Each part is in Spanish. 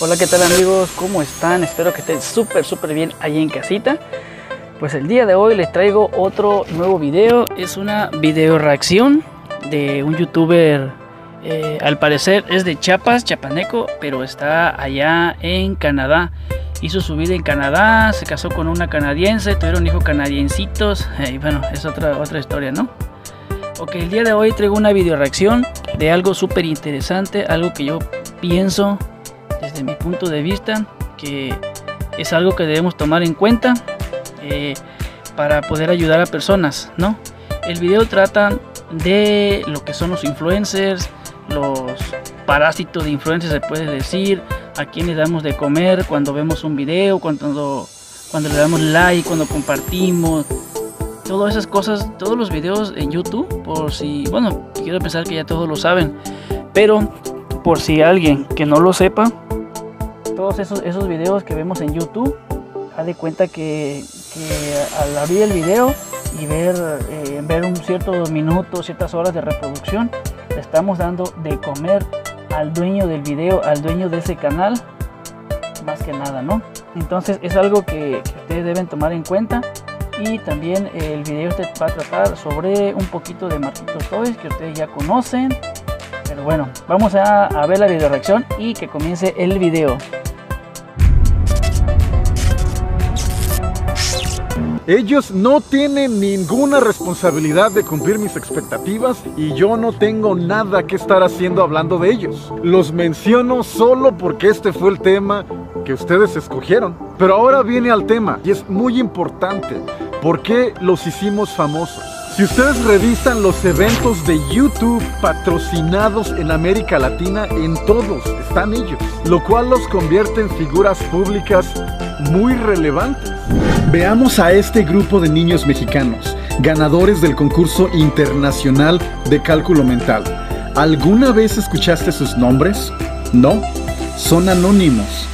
Hola, ¿qué tal amigos? ¿Cómo están? Espero que estén súper, súper bien ahí en casita. Pues el día de hoy les traigo otro nuevo video. Es una video reacción de un youtuber, eh, al parecer es de Chiapas, chapaneco, pero está allá en Canadá. Hizo su vida en Canadá, se casó con una canadiense, tuvieron hijos canadiencitos. Y bueno, es otra, otra historia, ¿no? Ok, el día de hoy traigo una video reacción de algo súper interesante, algo que yo pienso desde mi punto de vista que es algo que debemos tomar en cuenta eh, para poder ayudar a personas, ¿no? El video trata de lo que son los influencers, los parásitos de influencers se puede decir, a quién le damos de comer cuando vemos un video, cuando, cuando le damos like, cuando compartimos, todas esas cosas, todos los videos en YouTube, por si, bueno, quiero pensar que ya todos lo saben, pero por si alguien que no lo sepa, todos esos, esos videos que vemos en YouTube, haz de cuenta que, al abrir el video y ver, eh, ver un cierto minuto, ciertas horas de reproducción, le estamos dando de comer al dueño del video, al dueño de ese canal, más que nada, ¿no? Entonces es algo que, ustedes deben tomar en cuenta y también el video este va a tratar sobre un poquito de Marquitos Toys que ustedes ya conocen. Pero bueno, vamos a, a ver la video reacción y que comience el video. Ellos no tienen ninguna responsabilidad de cumplir mis expectativas y yo no tengo nada que estar haciendo hablando de ellos. Los menciono solo porque este fue el tema que ustedes escogieron. Pero ahora viene al tema y es muy importante. ¿Por qué los hicimos famosos? Si ustedes revisan los eventos de YouTube patrocinados en América Latina, en todos están ellos, lo cual los convierte en figuras públicas muy relevantes. Veamos a este grupo de niños mexicanos, ganadores del concurso internacional de cálculo mental. ¿Alguna vez escuchaste sus nombres? No, son anónimos.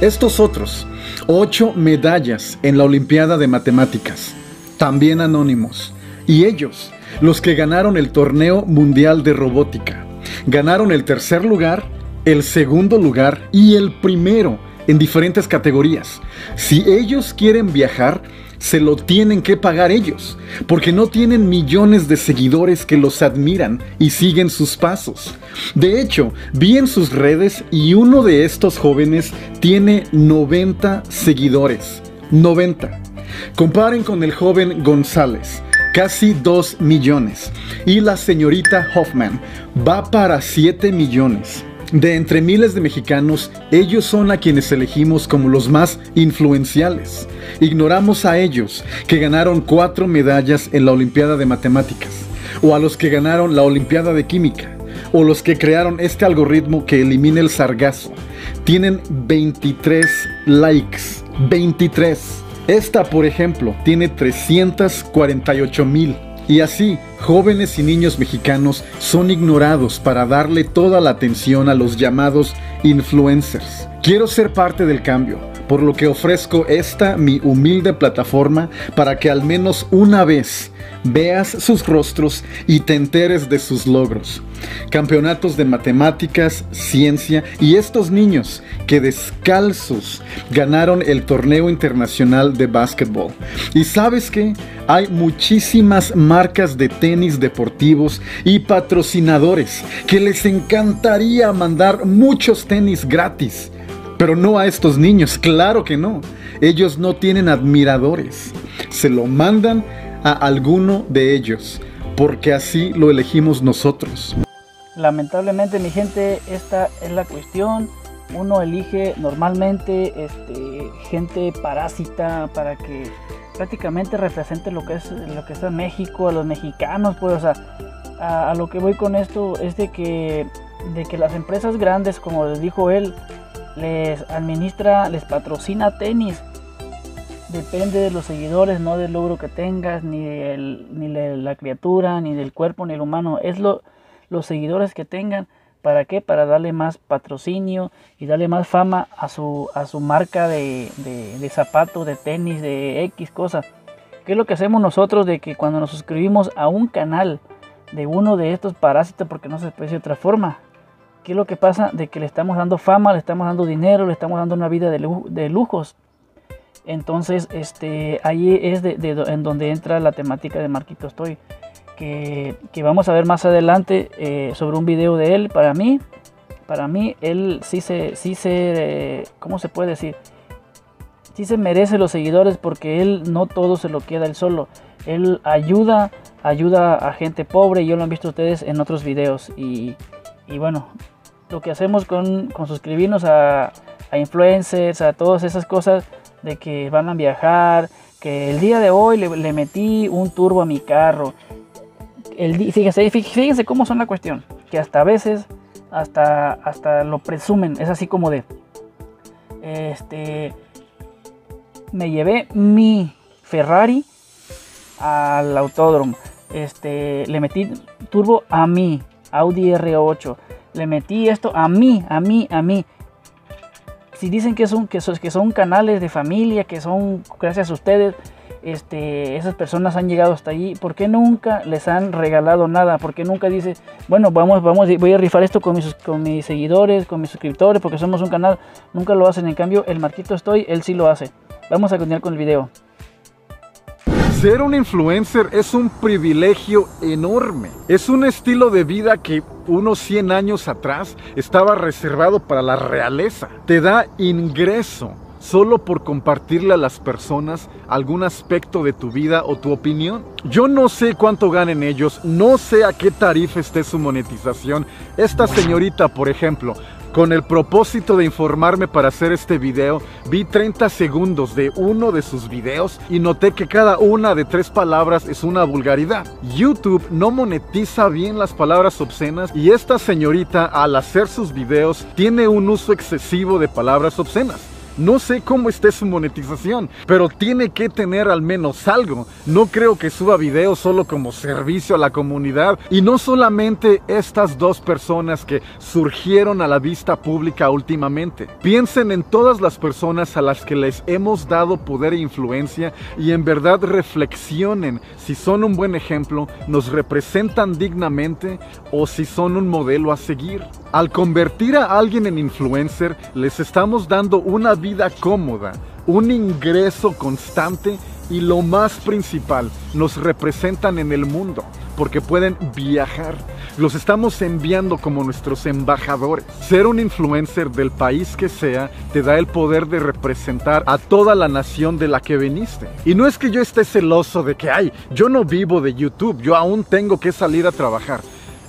Estos otros, ocho medallas en la Olimpiada de Matemáticas, también anónimos. Y ellos, los que ganaron el torneo mundial de robótica, ganaron el tercer lugar, el segundo lugar y el primero en diferentes categorías. Si ellos quieren viajar, se lo tienen que pagar ellos, porque no tienen millones de seguidores que los admiran y siguen sus pasos. De hecho, vi en sus redes y uno de estos jóvenes tiene 90 seguidores. 90. Comparen con el joven González, casi 2 millones. Y la señorita Hoffman va para 7 millones. De entre miles de mexicanos, ellos son a quienes elegimos como los más influenciales. Ignoramos a ellos, que ganaron cuatro medallas en la Olimpiada de Matemáticas, o a los que ganaron la Olimpiada de Química, o los que crearon este algoritmo que elimina el sargazo. Tienen 23 likes. 23. Esta, por ejemplo, tiene 348 mil. Y así, jóvenes y niños mexicanos son ignorados para darle toda la atención a los llamados influencers. Quiero ser parte del cambio, por lo que ofrezco esta mi humilde plataforma para que al menos una vez veas sus rostros y te enteres de sus logros. Campeonatos de matemáticas, ciencia y estos niños que descalzos ganaron el torneo internacional de básquetbol. Y sabes que hay muchísimas marcas de tenis deportivos y patrocinadores que les encantaría mandar muchos tenis gratis. Pero no a estos niños, claro que no. Ellos no tienen admiradores. Se lo mandan a alguno de ellos, porque así lo elegimos nosotros. Lamentablemente, mi gente, esta es la cuestión. Uno elige normalmente este, gente parásita para que prácticamente represente lo que es lo que México, a los mexicanos, pues, o sea, a, a, lo que voy con esto es de que, de que las empresas grandes, como les dijo él, les administra, les patrocina tenis depende de los seguidores, no del logro que tengas, ni, ni de la criatura, ni del cuerpo, ni el humano. Es lo, los seguidores que tengan. ¿Para qué? Para darle más patrocinio y darle más fama a su, a su marca de, de, zapatos, de tenis, de X cosas. ¿Qué es lo que hacemos nosotros de que cuando nos suscribimos a un canal de uno de estos parásitos, porque no se puede de otra forma, ¿Qué es lo que pasa? De que le estamos dando fama, le estamos dando dinero, le estamos dando una vida de, lujos. Entonces, este, ahí es de, en donde entra la temática de Marquito Estoy. Que, vamos a ver más adelante eh, sobre un video de él. Para mí, para mí, él sí se, sí se, ¿cómo se puede decir? Sí se merece los seguidores porque él no todo se lo queda él solo. Él ayuda, ayuda a gente pobre. Yo lo han visto ustedes en otros videos. Y, y bueno, lo que hacemos con, con suscribirnos a, a, influencers, a todas esas cosas de que van a viajar, que el día de hoy le, metí un turbo a mi carro. El, fíjense, fíjense cómo son la cuestión, que hasta a veces hasta, hasta lo presumen, es así como de, este, me llevé mi Ferrari al autódromo, este, le metí turbo a mi Audi R8, le metí esto a mí, a mí, a mí. Si dicen que son, que son, que son canales de familia, que son gracias a ustedes, este, esas personas han llegado hasta allí, ¿por qué nunca les han regalado nada? ¿Por qué nunca dice, bueno, vamos, vamos, voy a rifar esto con mis, con mis seguidores, con mis suscriptores, porque somos un canal? Nunca lo hacen, en cambio, el Marquito Estoy, él sí lo hace. Vamos a continuar con el video. Ser un influencer es un privilegio enorme. Es un estilo de vida que unos 100 años atrás estaba reservado para la realeza. Te da ingreso solo por compartirle a las personas algún aspecto de tu vida o tu opinión. Yo no sé cuánto ganen ellos, no sé a qué tarifa esté su monetización. Esta señorita, por ejemplo, con el propósito de informarme para hacer este video, vi 30 segundos de uno de sus videos y noté que cada una de tres palabras es una vulgaridad. YouTube no monetiza bien las palabras obscenas y esta señorita al hacer sus videos tiene un uso excesivo de palabras obscenas. No sé cómo esté su monetización, pero tiene que tener al menos algo. No creo que suba videos solo como servicio a la comunidad. Y no solamente estas dos personas que surgieron a la vista pública últimamente. Piensen en todas las personas a las que les hemos dado poder e influencia y en verdad reflexionen si son un buen ejemplo, nos representan dignamente o si son un modelo a seguir. Al convertir a alguien en influencer, les estamos dando una vida cómoda, un ingreso constante y lo más principal, nos representan en el mundo porque pueden viajar. Los estamos enviando como nuestros embajadores. Ser un influencer del país que sea te da el poder de representar a toda la nación de la que viniste. Y no es que yo esté celoso de que, ay, yo no vivo de YouTube, yo aún tengo que salir a trabajar.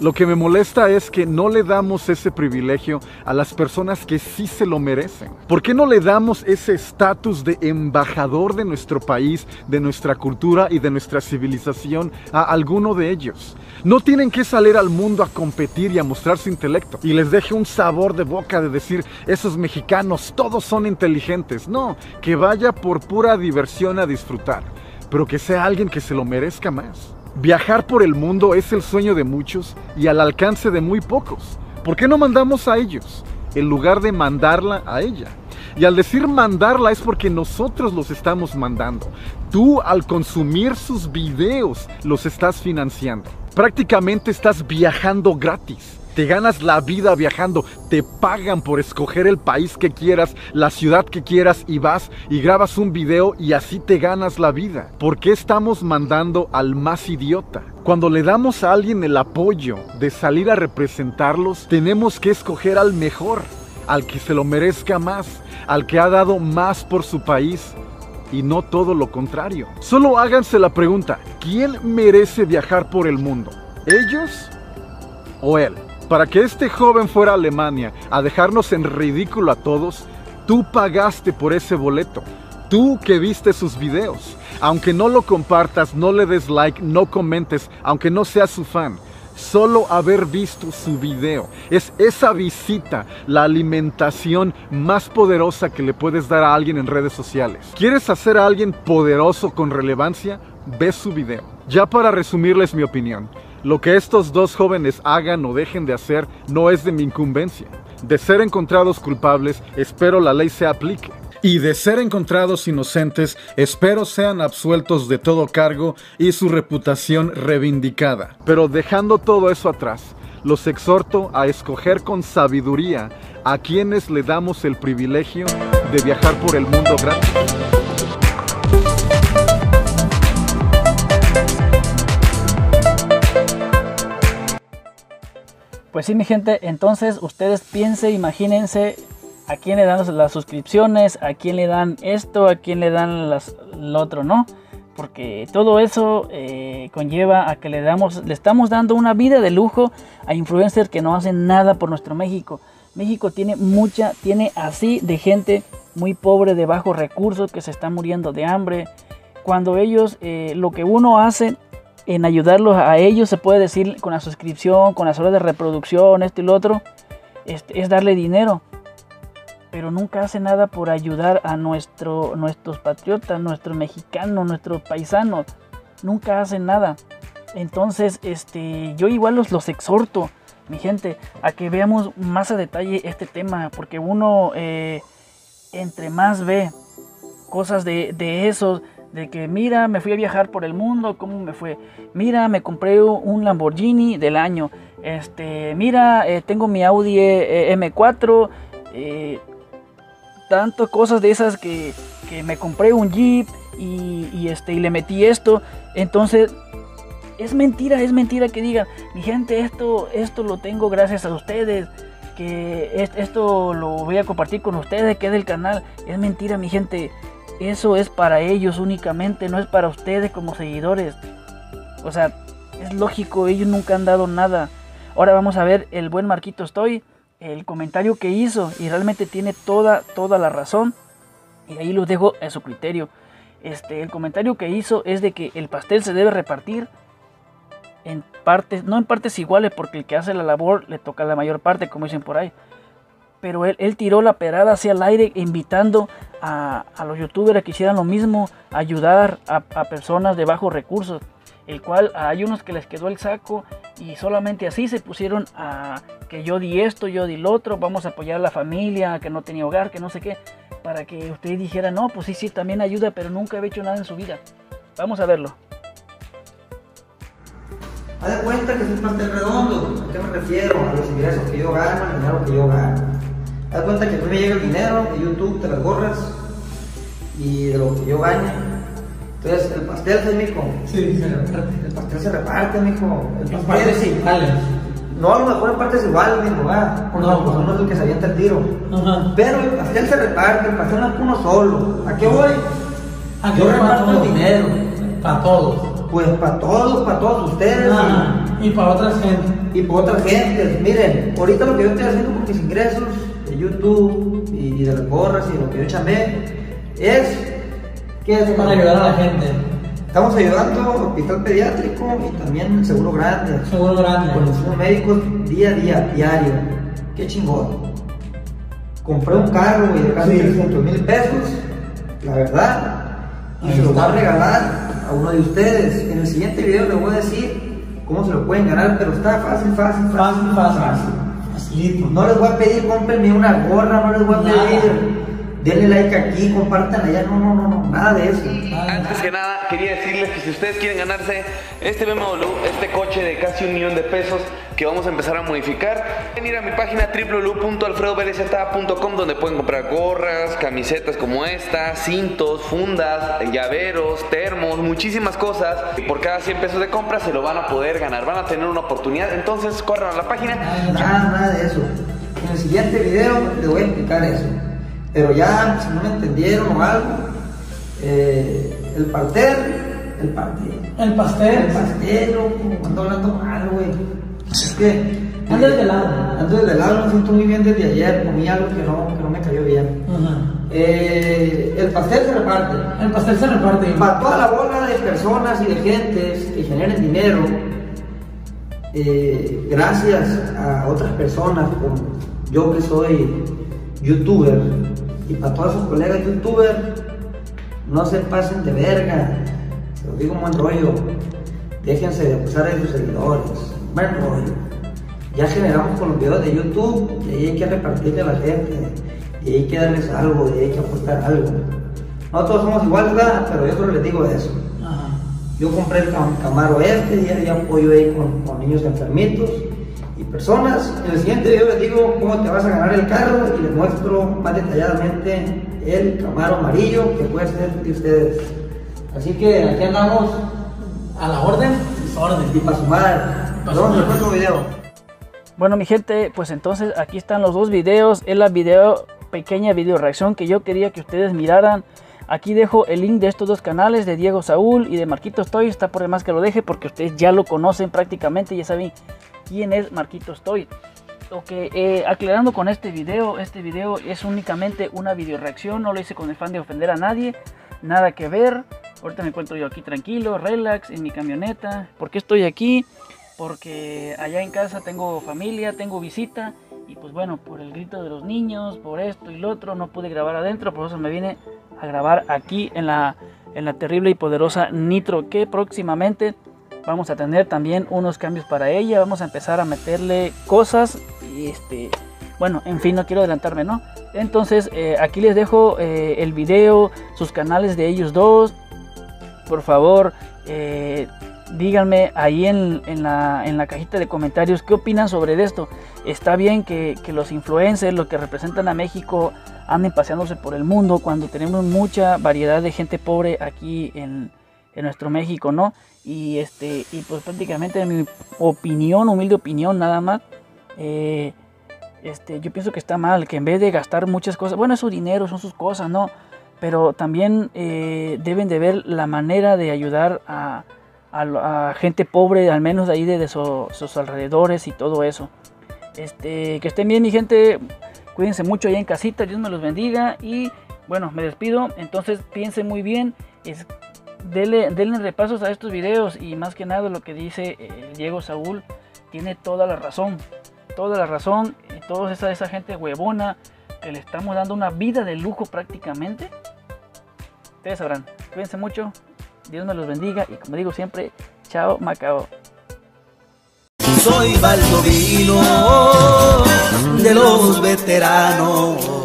Lo que me molesta es que no le damos ese privilegio a las personas que sí se lo merecen. ¿Por qué no le damos ese estatus de embajador de nuestro país, de nuestra cultura y de nuestra civilización a alguno de ellos? No tienen que salir al mundo a competir y a mostrar su intelecto y les deje un sabor de boca de decir, esos mexicanos todos son inteligentes. No, que vaya por pura diversión a disfrutar, pero que sea alguien que se lo merezca más. Viajar por el mundo es el sueño de muchos y al alcance de muy pocos. ¿Por qué no mandamos a ellos en lugar de mandarla a ella? Y al decir mandarla es porque nosotros los estamos mandando. Tú al consumir sus videos los estás financiando. Prácticamente estás viajando gratis te ganas la vida viajando, te pagan por escoger el país que quieras, la ciudad que quieras y vas y grabas un video y así te ganas la vida. ¿Por qué estamos mandando al más idiota? Cuando le damos a alguien el apoyo de salir a representarlos, tenemos que escoger al mejor, al que se lo merezca más, al que ha dado más por su país y no todo lo contrario. Solo háganse la pregunta, ¿quién merece viajar por el mundo? ¿Ellos o él? Para que este joven fuera a Alemania a dejarnos en ridículo a todos, tú pagaste por ese boleto. Tú que viste sus videos. Aunque no lo compartas, no le des like, no comentes, aunque no seas su fan. Solo haber visto su video es esa visita, la alimentación más poderosa que le puedes dar a alguien en redes sociales. ¿Quieres hacer a alguien poderoso con relevancia? Ve su video. Ya para resumirles mi opinión, lo que estos dos jóvenes hagan o dejen de hacer no es de mi incumbencia. De ser encontrados culpables, espero la ley se aplique. Y de ser encontrados inocentes, espero sean absueltos de todo cargo y su reputación reivindicada. Pero dejando todo eso atrás, los exhorto a escoger con sabiduría a quienes le damos el privilegio de viajar por el mundo gratis. Pues sí, mi gente, entonces ustedes piensen, imagínense a quién le dan las suscripciones, a quién le dan esto, a quién le dan las, lo otro, ¿no? Porque todo eso eh, conlleva a que le, damos, le estamos dando una vida de lujo a influencers que no hacen nada por nuestro México. México tiene mucha, tiene así de gente muy pobre, de bajos recursos, que se está muriendo de hambre. Cuando ellos, eh, lo que uno hace en ayudarlos a ellos, se puede decir con la suscripción, con las horas de reproducción, esto y lo otro, este, es darle dinero. Pero nunca hace nada por ayudar a nuestro, nuestros patriotas, nuestros mexicanos, nuestros paisanos. Nunca hacen nada. Entonces, este, yo igual los, los exhorto, mi gente, a que veamos más a detalle este tema, porque uno, eh, entre más ve cosas de, de esos, de que mira, me fui a viajar por el mundo, ¿cómo me fue? Mira, me compré un Lamborghini del año. Este, mira, eh, tengo mi Audi eh, M4. Eh, tantas cosas de esas que, que, me compré un Jeep y, y, este, y le metí esto. Entonces, es mentira, es mentira que digan, mi gente, esto, esto lo tengo gracias a ustedes. Que esto lo voy a compartir con ustedes, que es del canal. Es mentira, mi gente eso es para ellos únicamente, no es para ustedes como seguidores. O sea, es lógico, ellos nunca han dado nada. Ahora vamos a ver el buen Marquito Estoy, el comentario que hizo y realmente tiene toda, toda la razón. Y ahí lo dejo a su criterio. Este, el comentario que hizo es de que el pastel se debe repartir en partes, no en partes iguales, porque el que hace la labor le toca la mayor parte, como dicen por ahí pero él, él, tiró la perada hacia el aire invitando a, los youtubers que hicieran lo mismo, ayudar a, a, personas de bajos recursos, el cual hay unos que les quedó el saco y solamente así se pusieron a que yo di esto, yo di lo otro, vamos a apoyar a la familia que no tenía hogar, que no sé qué, para que usted dijera, no, pues sí, sí, también ayuda, pero nunca había hecho nada en su vida. Vamos a verlo. Haz de cuenta que es un pastel redondo. ¿A qué me refiero? A los ingresos que yo gano, al dinero que yo gano. Haz cuenta que a mí me llega el dinero de YouTube, de las gorras y de lo que yo gane. Entonces, el pastel se mijo. Sí, se reparte. El pastel se reparte, mijo. El pastel. partes iguales. No, a lo mejor en partes iguales, mijo, ¿verdad? Porque No, pues, no. uno es el que se avienta el tiro. Ajá. Pero el pastel se reparte, el pastel no es uno solo. ¿A qué voy? Yo reparto el dinero. Para todos. Pues para todos, para todos ustedes. Ajá. Y para otras gente. y por otras gentes. Miren, ahorita lo que yo estoy haciendo por mis ingresos de YouTube y de las gorras y de lo que yo chamé es que es Para ayudar a la gente. Estamos ayudando al hospital pediátrico y también el seguro grande. Seguro grande. Con insumos médicos día a día, diario. Qué chingón. Compré un carro y de casi Sí. 300 mil pesos, la verdad, y Ahí se lo voy a regalar a uno de ustedes. En el siguiente video les voy a decir cómo se lo pueden ganar, pero está fácil, fácil, fácil, Fácil, fácil. Facilito. No les voy a pedir, cómprenme una gorra, no les voy a Nada. pedir, denle like aquí, compartan allá, no, no, no, no, nada de eso. Antes que nada, quería decirles que si ustedes quieren ganarse este BMW, este coche de casi un millón de pesos que vamos a empezar a modificar, pueden ir a mi página www.alfredobelezeta.com donde pueden comprar gorras, camisetas como esta, cintos, fundas, llaveros, termos, muchísimas cosas. Y por cada 100 pesos de compra se lo van a poder ganar, van a tener una oportunidad. Entonces corran a la página. Nada, nada de eso. En el siguiente video les voy a explicar eso. Pero ya, si no me entendieron o algo, eh, el parter, el parter, El pastel. el pastel, loco, ando hablando mal, güey. Es que. Ando desvelado. Ando desvelado, me siento muy bien desde ayer, comí algo que no, que no me cayó bien. Eh, el pastel se reparte. El pastel se reparte. Para toda la bola de personas y de gentes que generen dinero, eh, gracias a otras personas como yo que soy youtuber y para todos esos colegas youtubers, no se pasen de verga, se lo digo en buen rollo, déjense de abusar de sus seguidores, buen rollo. Ya generamos con los videos de YouTube y ahí hay que repartirle a la gente, y hay que darles algo, y hay que aportar algo. No todos somos iguales, ¿verdad? pero yo solo les digo eso. Yo compré el cam- Camaro este, día a día apoyo ahí con, con niños enfermitos y personas. En el siguiente video les digo cómo te vas a ganar el carro y les muestro más detalladamente el Camaro amarillo que puede ser de ustedes. Así que aquí andamos A la orden, orden. y para sumar. Nos vemos en el próximo video. Bueno, mi gente, pues entonces aquí están los dos videos. Es la video, pequeña video reacción que yo quería que ustedes miraran. Aquí dejo el link de estos dos canales, de Diego Saúl y de Marquitos Toy. Está por demás que lo deje porque ustedes ya lo conocen prácticamente, ya saben quién es Marquitos Toy. Ok, eh, aclarando con este video, este video es únicamente una video reacción, no lo hice con el fan de ofender a nadie, nada que ver. Ahorita me encuentro yo aquí tranquilo, relax, en mi camioneta. ¿Por qué estoy aquí? Porque allá en casa tengo familia, tengo visita. Y pues bueno, por el grito de los niños, por esto y lo otro, no pude grabar adentro, por eso me vine a grabar aquí en la, en la terrible y poderosa Nitro, que próximamente vamos a tener también unos cambios para ella, vamos a empezar a meterle cosas y este, bueno, en fin, no quiero adelantarme, ¿no? Entonces, eh, aquí les dejo eh, el video, sus canales de ellos dos, por favor, eh, díganme ahí en, en la, en la cajita de comentarios qué opinan sobre esto. Está bien que, que los influencers, los que representan a México, anden paseándose por el mundo cuando tenemos mucha variedad de gente pobre aquí en, en nuestro México, ¿no? Y este, y pues prácticamente en mi opinión, humilde opinión nada más, eh, este, yo pienso que está mal, que en vez de gastar muchas cosas, bueno, es su dinero, son sus cosas, ¿no? Pero también eh, deben de ver la manera de ayudar a, a- a gente pobre, al menos de ahí de, de su- sus alrededores y todo eso. Este, que estén bien mi gente, cuídense mucho allá en casita, Dios me los bendiga. Y bueno, me despido, entonces piensen muy bien, es, denle, repasos a estos videos. Y más que nada lo que dice Diego Saúl tiene toda la razón, toda la razón, y toda esa, esa gente huevona que le estamos dando una vida de lujo prácticamente. Ustedes sabrán, cuídense mucho, Dios me los bendiga y como digo siempre, chao Macao. Soy Baldovino de los veteranos.